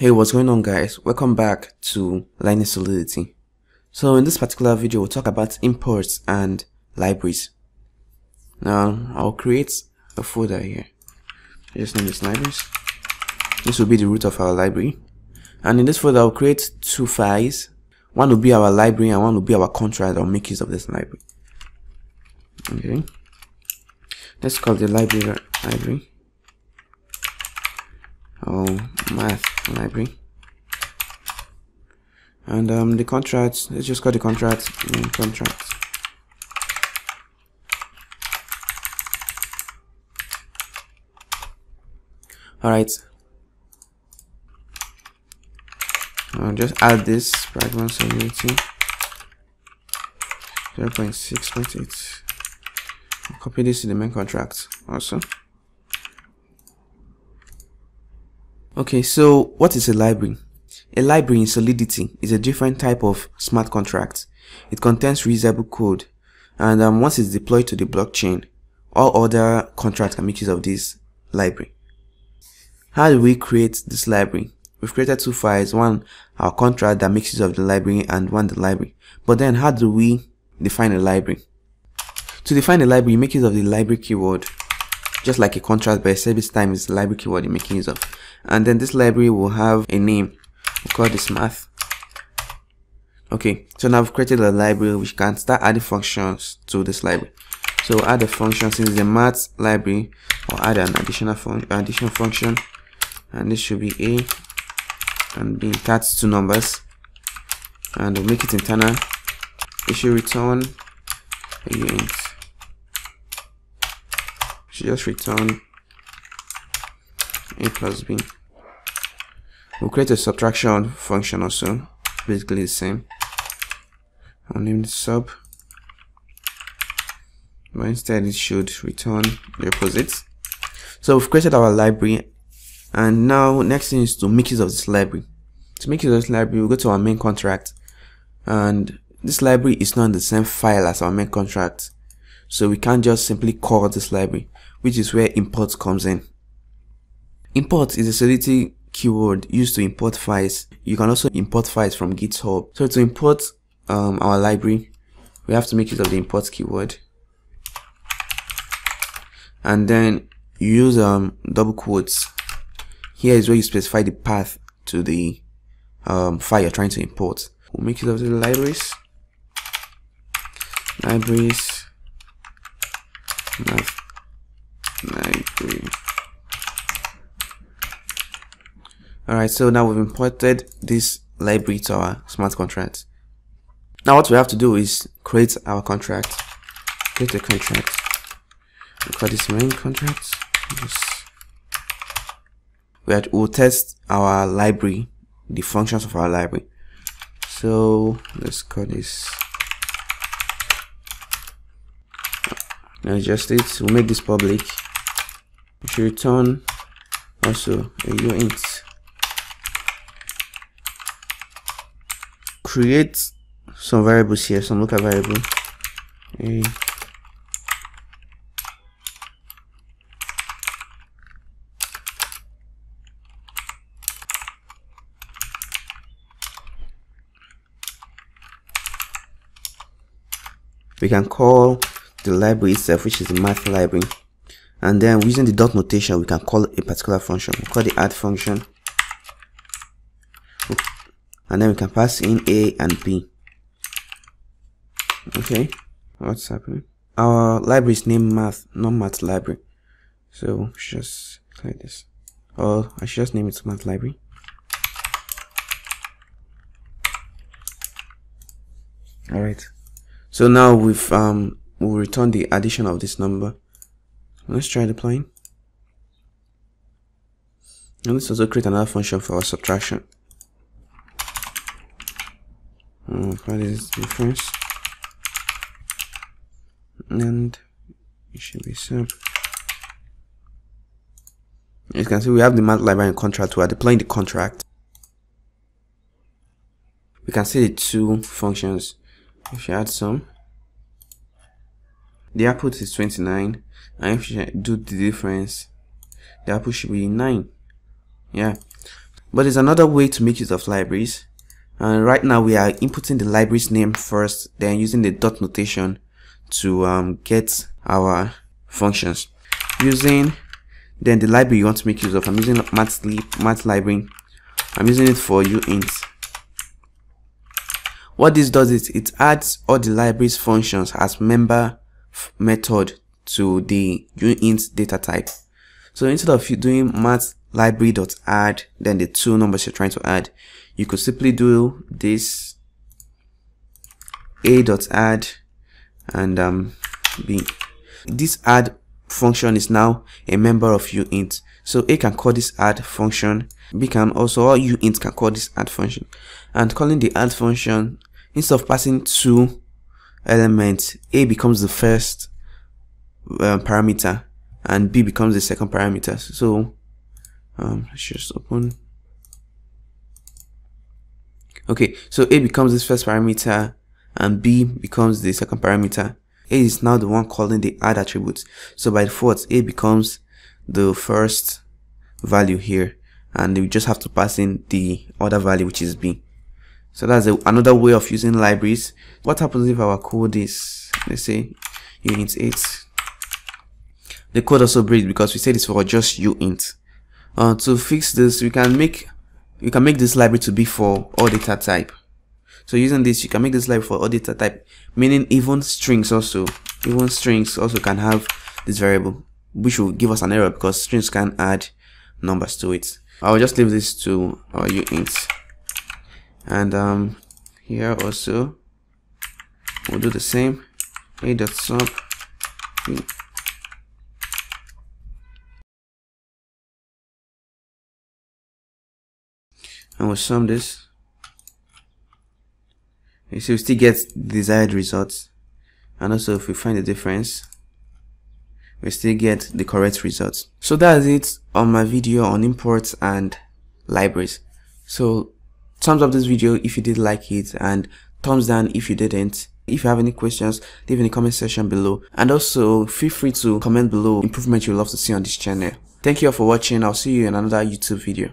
Hey, what's going on guys? Welcome back to Learning Solidity. So in this particular video, we'll talk about imports and libraries. Now, I'll create a folder here. I just name this libraries. This will be the root of our library. And in this folder, I'll create two files. One will be our library and one will be our contract or make use of this library. Okay. Let's call the library library. Oh, math library. And um, the contract let's just call the contract main contract all right I'll just add this pragma solidity 0 0.6.8 copy this to the main contract also Okay, so what is a library? A library in Solidity is a different type of smart contract. It contains reusable code, and um, once it's deployed to the blockchain, all other contracts can make use of this library. How do we create this library? We've created two files, one our contract that makes use of the library and one the library. But then how do we define a library? To define a library, make use of the library keyword, just like a contract, but service time is the library keyword you're making use of. And then this library will have a name. We'll call this math. Okay so now I've created a library which can start adding functions to this library. So add a function since a math library or add an additional fun function and this should be a and b that's two numbers and we'll make it internal. It should return a just return a plus b. We'll create a subtraction function also. Basically the same. I'll name the sub. But instead it should return the opposite. So we've created our library. And now next thing is to make use of this library. To make use of this library we'll go to our main contract. And this library is not in the same file as our main contract so we can't just simply call this library which is where import comes in Import is a Solidity keyword used to import files. You can also import files from GitHub. So to import um, our library, we have to make use of the import keyword. And then use um, double quotes. Here is where you specify the path to the um, file you're trying to import. We'll make use of the libraries. Libraries. Library. Alright, so now we've imported this library to our smart contract. Now what we have to do is create our contract. Create a contract. We call this main contract. We will test our library, the functions of our library. So let's call this. Now adjust it. We'll make this public. We should return also a uint create some variables here, some local variable. A we can call the library itself which is the math library. And then using the dot notation we can call a particular function. We call the add function and then we can pass in a and b. Okay what's happening? Our library is named math not math library. So just like this. Or i should just name it math library. All right so now we've um we'll return the addition of this number. Let's try deploying and let's also create another function for our subtraction uh, what is the difference? And it should be sub as you can see we have the math library and contract. We are deploying the contract. We can see the two functions. If you add some the output is 29 and if you do the difference the output should be 9 yeah. But there's another way to make use of libraries and right now we are inputting the library's name first then using the dot notation to um, get our functions. Using then the library you want to make use of. I'm using math, math library. I'm using it for uint. What this does is it adds all the library's functions as member method to the uint data type so instead of you doing math library dot add then the two numbers you're trying to add you could simply do this a dot add and um b. This add function is now a member of uint so a can call this add function. B can also or uint can call this add function. And calling the add function instead of passing two elements a becomes the first uh, parameter and b becomes the second parameter. So um let's just open. Okay so a becomes this first parameter and b becomes the second parameter. A is now the one calling the add attribute so by default a becomes the first value here and we just have to pass in the other value which is b. So that's a, another way of using libraries. What happens if our code is let's say uint 8 the code also breaks because we said it's for just uint uh, to fix this we can make we can make this library to be for all data type. So using this you can make this library for all data type meaning even strings also even strings also can have this variable which will give us an error because strings can add numbers to it. I'll just leave this to our uint and um here also we'll do the same. A and we'll sum this. You see we still get desired results. And also if we find the difference we still get the correct results. So that's it on my video on imports and libraries. So thumbs up this video if you did like it and thumbs down if you didn't. If you have any questions leave in the comment section below. And also feel free to comment below improvement you'd love to see on this channel. Thank you all for watching. I'll see you in another youtube video